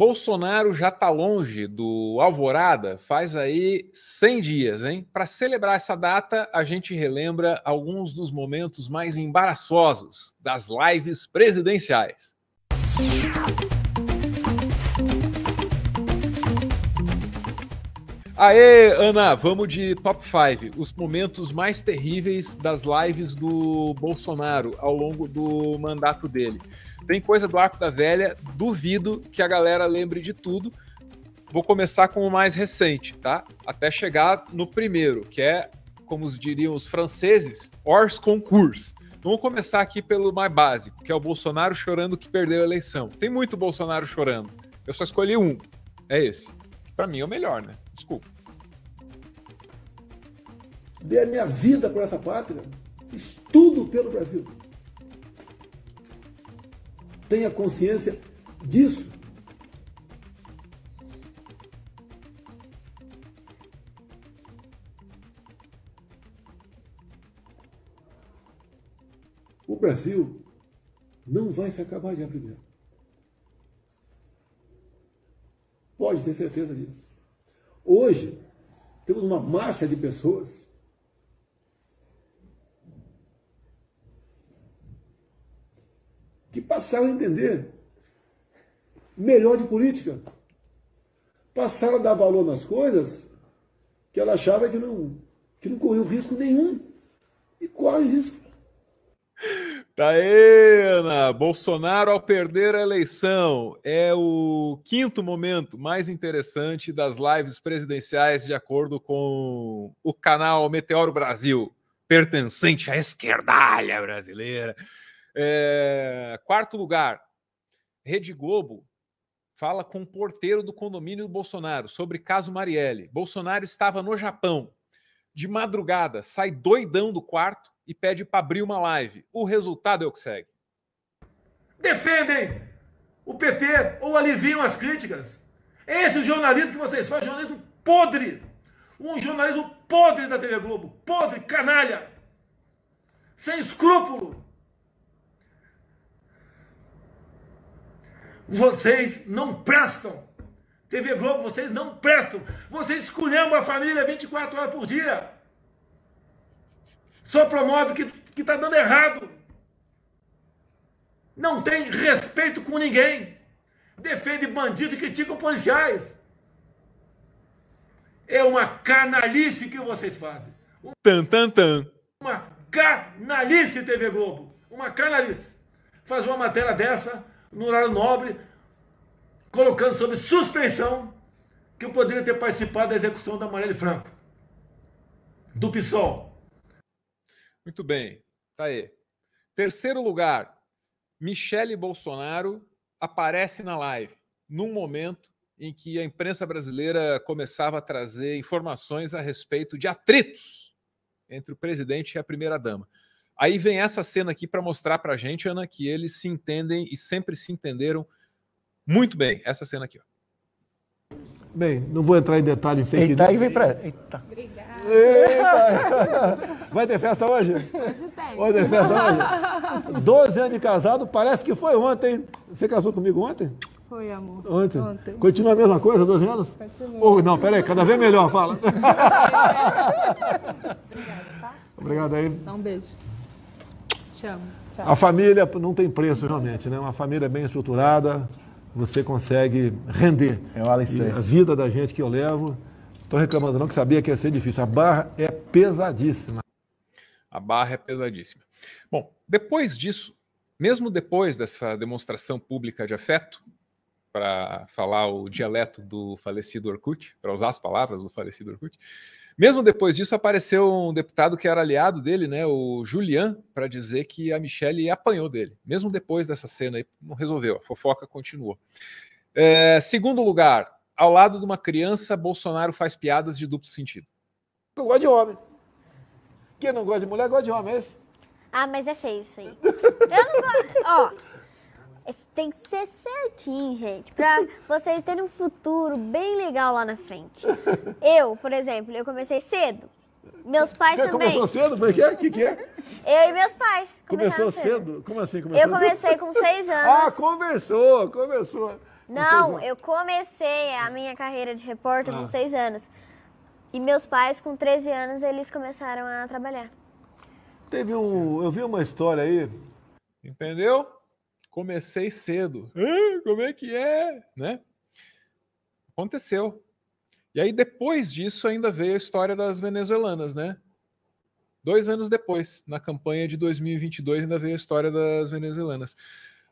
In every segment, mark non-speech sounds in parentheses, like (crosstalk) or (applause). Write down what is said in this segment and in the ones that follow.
Bolsonaro já está longe do Alvorada faz aí 100 dias, hein? Para celebrar essa data, a gente relembra alguns dos momentos mais embaraçosos das lives presidenciais. Aê, Ana, vamos de top 5. Os momentos mais terríveis das lives do Bolsonaro ao longo do mandato dele. Tem coisa do Arco da Velha, duvido que a galera lembre de tudo. Vou começar com o mais recente, tá? Até chegar no primeiro, que é, como diriam os franceses, hors concours. Vamos começar aqui pelo mais básico, que é o Bolsonaro chorando que perdeu a eleição. Tem muito Bolsonaro chorando. Eu só escolhi um. É esse. Para mim é o melhor, né? Desculpa. Dei a minha vida por essa pátria. Fiz tudo pelo Brasil. Tenha consciência disso. O Brasil não vai se acabar de abrir. Pode ter certeza disso. Hoje, temos uma massa de pessoas que passaram a entender melhor de política. Passaram a dar valor nas coisas que ela achava que não, que não corriam risco nenhum. E corre risco. Tá aí, Ana. Bolsonaro, ao perder a eleição, é o quinto momento mais interessante das lives presidenciais, de acordo com o canal Meteoro Brasil, pertencente à esquerdalha brasileira. É, quarto lugar, Rede Globo fala com o porteiro do condomínio do Bolsonaro sobre caso Marielle. Bolsonaro estava no Japão. De madrugada, sai doidão do quarto e pede para abrir uma live. O resultado é o que segue. Defendem o PT ou aliviam as críticas. Esse é jornalismo que vocês fazem, jornalismo podre. Um jornalismo podre da TV Globo. Podre, canalha. Sem escrúpulo. Vocês não prestam. TV Globo, vocês não prestam. Vocês escolhem a família 24 horas por dia. Só promove que, que tá dando errado. Não tem respeito com ninguém. Defende bandidos e critica policiais. É uma canalice que vocês fazem. Tan, tan, tan. Uma canalice, TV Globo. Uma canalice. Faz uma matéria dessa no horário nobre, colocando sob suspensão que eu poderia ter participado da execução da Marielle Franco, do PSOL. Muito bem, tá aí. Terceiro lugar, Michele Bolsonaro aparece na live num momento em que a imprensa brasileira começava a trazer informações a respeito de atritos entre o presidente e a primeira-dama. Aí vem essa cena aqui para mostrar para a gente, Ana, que eles se entendem e sempre se entenderam muito bem. Essa cena aqui. Ó. Bem, não vou entrar em detalhe em fake Eita, aí vem para. Eita. Obrigada. Eita. Vai ter festa hoje? Hoje tem. Hoje tem festa hoje? 12 anos de casado, parece que foi ontem. Você casou comigo ontem? Foi, amor. Ontem? Ontem. Continua a mesma coisa, 12 anos? Continua. Oh, não, peraí, cada vez melhor, fala. (laughs) Obrigada, tá? Obrigado aí. Dá um beijo. Te amo. Tchau. A família não tem preço, realmente, né? Uma família bem estruturada, você consegue render. É o alicerce. a vida da gente que eu levo, estou reclamando não, que sabia que ia ser difícil. A barra é pesadíssima. A barra é pesadíssima. Bom, depois disso, mesmo depois dessa demonstração pública de afeto, para falar o dialeto do falecido Orkut, para usar as palavras do falecido Orkut, mesmo depois disso, apareceu um deputado que era aliado dele, né, o Julian, para dizer que a Michelle apanhou dele. Mesmo depois dessa cena aí, não resolveu, a fofoca continuou. É, segundo lugar, ao lado de uma criança, Bolsonaro faz piadas de duplo sentido. Eu gosto de homem. Quem não gosta de mulher, gosta de homem, é isso? Ah, mas é feio isso aí. Eu não gosto. Ó, tem que ser certinho, gente, pra (laughs) vocês terem um futuro bem legal lá na frente. Eu, por exemplo, eu comecei cedo. Meus pais que, também. Começou cedo? Por quê? O que, que é? (laughs) Eu e meus pais. Começou cedo. cedo? Como assim? Começou eu comecei com seis (laughs) anos. Ah, começou, começou. Não, seis eu comecei a minha carreira de repórter com Ah. 6 anos. E meus pais, com 13 anos, eles começaram a trabalhar. Teve um. Eu vi uma história aí. Entendeu? Comecei cedo. Como é que é? Né? Aconteceu. E aí, depois disso, ainda veio a história das venezuelanas, né? Dois anos depois, na campanha de 2022, ainda veio a história das venezuelanas.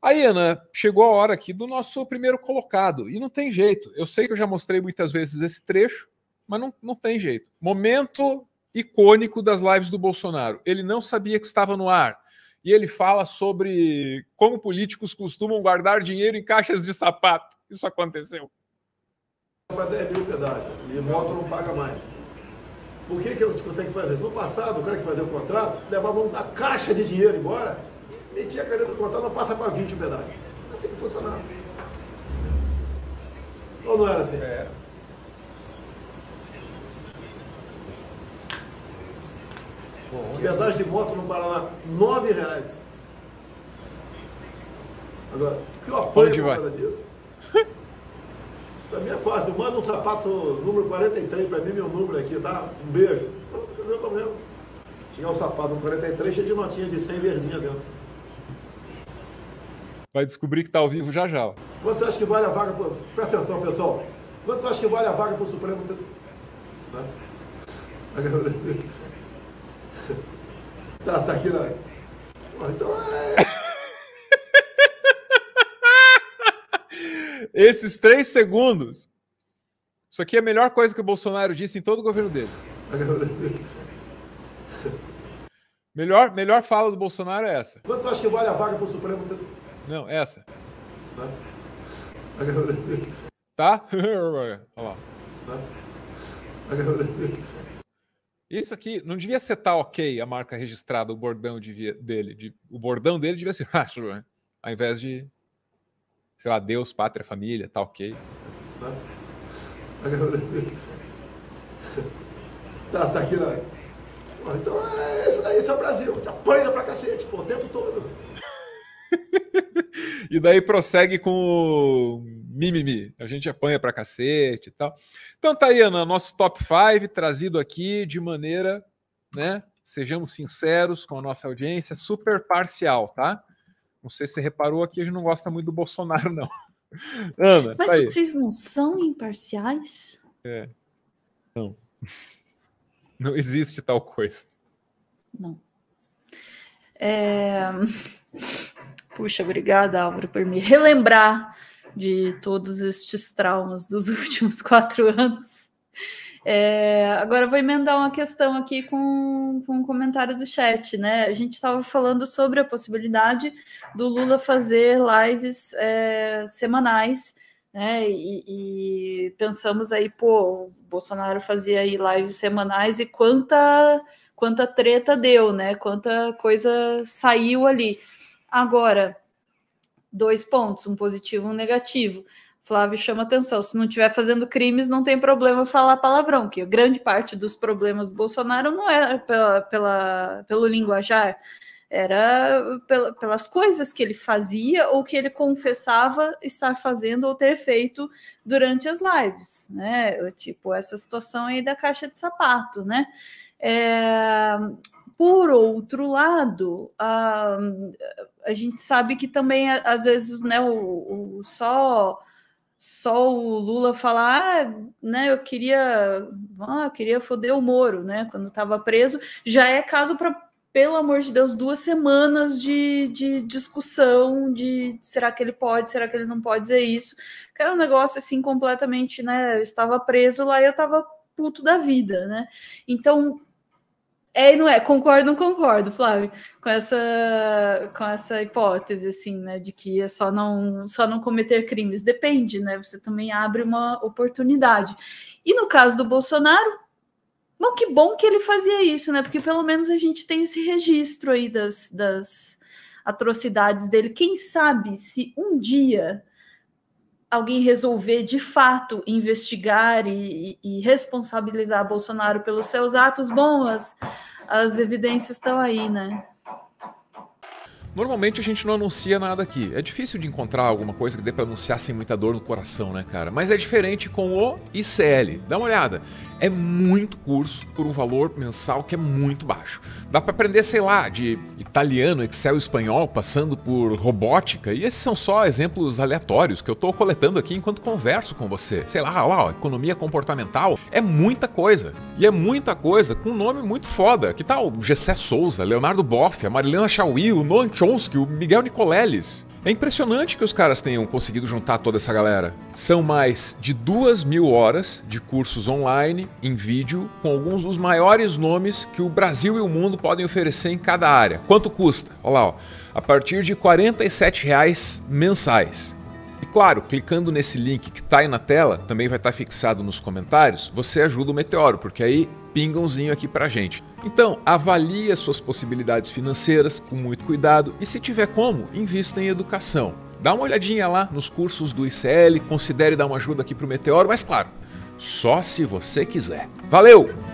Aí, Ana, chegou a hora aqui do nosso primeiro colocado. E não tem jeito. Eu sei que eu já mostrei muitas vezes esse trecho, mas não, não tem jeito. Momento icônico das lives do Bolsonaro. Ele não sabia que estava no ar. E ele fala sobre como políticos costumam guardar dinheiro em caixas de sapato. Isso aconteceu. para 10 mil pedágio e moto não paga mais. Por que, que gente consegue fazer? No passado, o cara que fazia o contrato levava uma caixa de dinheiro embora, metia a caneta do contrato, não passa para 20 o pedágio. Assim que funcionava. Ou não era assim? Era. Pedágio de moto no Paraná, 9 reais. Agora, o que eu apanho vai? por causa disso? (laughs) Pra mim é fácil. Manda um sapato número 43 pra mim, meu número aqui, tá? Um beijo. Não, tem problema. Tinha um sapato no 43 cheio de notinha de 100 verdinha dentro. Vai descobrir que está ao vivo já já. Você acha que vale a vaga pro... Presta atenção, pessoal. Quanto acha que vale a vaga pro Supremo? (laughs) Tá? Tá, tá aqui lá. Pô, Então é... (laughs) Esses três segundos. Isso aqui é a melhor coisa que o Bolsonaro disse em todo o governo dele. (laughs) Melhor, melhor fala do Bolsonaro é essa. Quanto acha que vale a vaga pro Supremo? Não, essa. Tá? Tá? (laughs) Olha lá. Isso aqui não devia ser tá ok a marca registrada, o bordão devia- dele. de- o bordão dele devia ser (laughs) ao invés de, sei lá, Deus, pátria, família, tá ok. (laughs) Tá, tá aqui lá. Então é isso daí, esse é o Brasil. Te apanha pra cacete, pô, o tempo todo. (laughs) E daí prossegue com mimimi. A gente apanha pra cacete e tal. Então tá aí, Ana, nosso top 5 trazido aqui de maneira, né? Sejamos sinceros com a nossa audiência, super parcial, tá? Não sei se você reparou aqui, a gente não gosta muito do Bolsonaro, não. (laughs) Ana, Mas tá vocês não são imparciais? (laughs) Não existe tal coisa. Não. É... (laughs) Puxa, obrigada, Álvaro, por me relembrar de todos estes traumas dos (laughs) últimos quatro anos. É, agora vou emendar uma questão aqui com, com um comentário do chat, né? A gente estava falando sobre a possibilidade do Lula fazer lives é, semanais, né? E, e pensamos aí, pô, o Bolsonaro fazia aí lives semanais e quanta quanta treta deu, né? Quanta coisa saiu ali. Agora, dois pontos, um positivo um negativo. Flávio chama atenção. Se não estiver fazendo crimes, não tem problema falar palavrão, que grande parte dos problemas do Bolsonaro não era pela, pela, pelo linguajar, era pela, pelas coisas que ele fazia ou que ele confessava estar fazendo ou ter feito durante as lives, né? Tipo, essa situação aí da caixa de sapato, né? É, por outro lado, a, a gente sabe que também, às vezes, né, o, o- só, só o Lula falar, ah, né, eu queria, ah, eu queria foder o Moro, né, quando estava preso, já é caso para, pelo amor de Deus, duas semanas de, de discussão de será que ele pode, será que ele não pode dizer isso, que era um negócio assim completamente, né, eu estava preso lá e eu estava puto da vida, né, então é e não é, concordo, não concordo, Flávio, com essa, com essa hipótese, assim, né, de que é só não, só não cometer crimes. Depende, né, você também abre uma oportunidade. E no caso do Bolsonaro, bom, que bom que ele fazia isso, né, porque pelo menos a gente tem esse registro aí das, das atrocidades dele. Quem sabe se um dia alguém resolver de fato investigar e, e responsabilizar Bolsonaro pelos seus atos, bom, as, as evidências estão aí, né? Normalmente a gente não anuncia nada aqui. É difícil de encontrar alguma coisa que dê para anunciar sem muita dor no coração, né, cara? Mas é diferente com o ICL. Dá uma olhada. É muito curso por um valor mensal que é muito baixo. Dá para aprender, sei lá, de italiano, Excel, espanhol, passando por robótica. E esses são só exemplos aleatórios que eu tô coletando aqui enquanto converso com você. Sei lá, economia comportamental. É muita coisa. E é muita coisa com um nome muito foda. Que tal Gessé Souza, Leonardo Boff, a Marilena Chauí, o Noam Chomsky, o Miguel Nicoleles. É impressionante que os caras tenham conseguido juntar toda essa galera. São mais de duas mil horas de cursos online, em vídeo, com alguns dos maiores nomes que o Brasil e o mundo podem oferecer em cada área. Quanto custa? Olha lá, ó. a partir de 47 reais mensais. Claro, clicando nesse link que está aí na tela, também vai estar tá fixado nos comentários, você ajuda o Meteoro, porque aí pingãozinho aqui pra gente. Então, avalie as suas possibilidades financeiras com muito cuidado e se tiver como, invista em educação. Dá uma olhadinha lá nos cursos do ICL, considere dar uma ajuda aqui pro Meteoro, mas claro, só se você quiser. Valeu!